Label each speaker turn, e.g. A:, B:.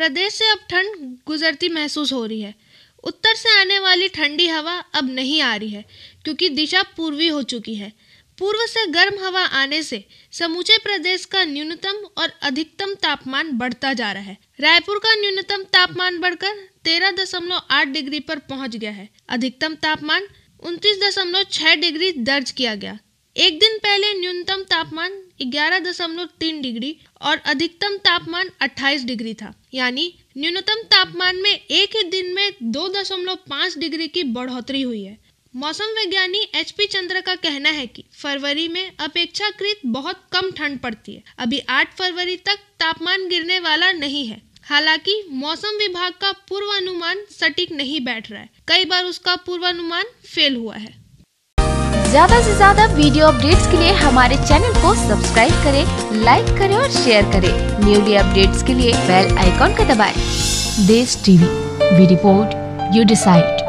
A: प्रदेश से अब ठंड गुजरती महसूस हो रही है। उत्तर से आने वाली ठंडी हवा अब नहीं आ रही है, क्योंकि दिशा पूर्वी हो चुकी है। पूर्व से गर्म हवा आने से समूचे प्रदेश का न्यूनतम और अधिकतम तापमान बढ़ता जा रहा है। रायपुर का न्यूनतम तापमान बढ़कर तेरह दशमलव आठ डिग्री पर पहुँच गया है। अधिकतम तापमान उनतीस दशमलव छह डिग्री दर्ज किया गया। एक दिन पहले न्यूनतम तापमान ग्यारह दशमलव तीन डिग्री और अधिकतम तापमान अट्ठाईस डिग्री था। यानी न्यूनतम तापमान में एक ही दिन में दो दशमलव पाँच डिग्री की बढ़ोतरी हुई है। मौसम विज्ञानी एच पी चंद्र का कहना है कि फरवरी में अपेक्षाकृत बहुत कम ठंड पड़ती है। अभी 8 फरवरी तक तापमान गिरने वाला नहीं है। हालाँकि मौसम विभाग का पूर्वानुमान सटीक नहीं बैठ रहा है। कई बार उसका पूर्वानुमान फेल हुआ है।
B: ज़्यादा से ज़्यादा वीडियो अपडेट्स के लिए हमारे चैनल को सब्सक्राइब करें, लाइक करें और शेयर करें न्यूली अपडेट्स के लिए बेल आइकॉन का दबाएँ।
C: Desh TV, we report, you decide